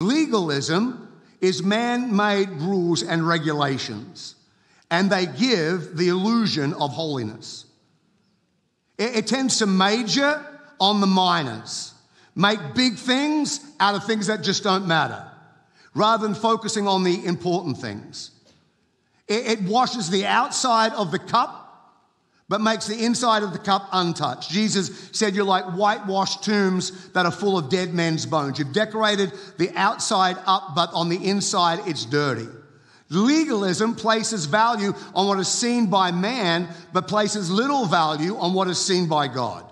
Legalism is man made rules and regulations, and they give the illusion of holiness. It, it tends to major on the minors, make big things out of things that just don't matter, rather than focusing on the important things. It, it washes the outside of the cup but makes the inside of the cup untouched. Jesus said, You're like whitewashed tombs that are full of dead men's bones. You've decorated the outside up, but on the inside it's dirty. Legalism places value on what is seen by man, but places little value on what is seen by God.